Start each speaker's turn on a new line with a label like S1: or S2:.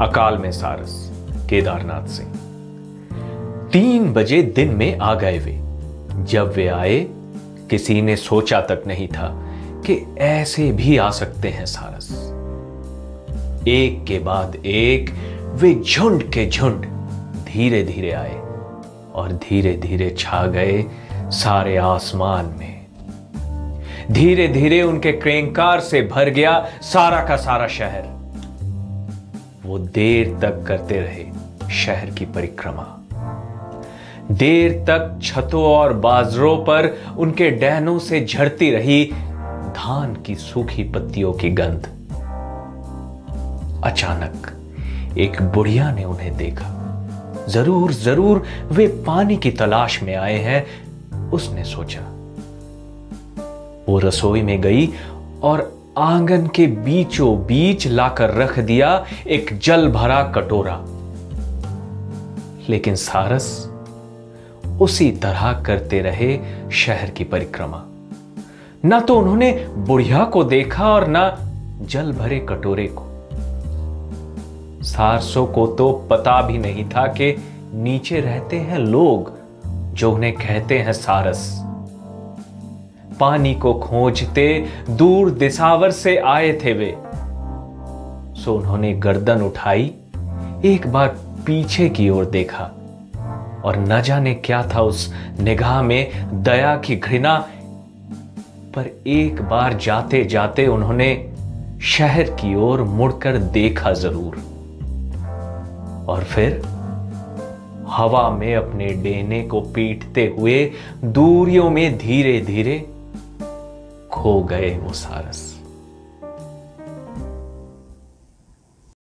S1: अकाल में सारस, केदारनाथ सिंह। तीन बजे दिन में आ गए वे। जब वे आए, किसी ने सोचा तक नहीं था कि ऐसे भी आ सकते हैं सारस। एक के बाद एक, वे झुंड के झुंड धीरे धीरे आए और धीरे धीरे छा गए सारे आसमान में। धीरे धीरे उनके क्रेंकार से भर गया सारा का सारा शहर। वो देर तक करते रहे शहर की परिक्रमा। देर तक छतों और बाजरों पर उनके डहनों से झड़ती रही धान की सूखी पत्तियों की गंध। अचानक एक बुढ़िया ने उन्हें देखा। ज़रूर ज़रूर, वे पानी की तलाश में आए हैं, उसने सोचा। वो रसोई में गई और आँगन के बीचों बीच लाकर रख दिया एक जल भरा कटोरा। लेकिन सारस, उसी तरह करते रहे शहर की परिक्रमा। ना तो उन्होंने बुढ़िया को देखा और ना जल भरे कटोरे को। सारसों को तो पता भी नहीं था कि नीचे रहते हैं लोग जो उन्हें कहते हैं सारस। पानी को खोजते दूर दिसावर से आए थे वे। सो उन्होंने गर्दन उठाई, एक बार पीछे की ओर देखा और न जाने क्या था उस निगाह में दया की घृणा। पर एक बार जाते जाते उन्होंने शहर की ओर मुड़कर देखा ज़रूर। और फिर हवा में अपने डेने को पीटते हुए दूरियों में धीरे धीरे खो गए वो सारस।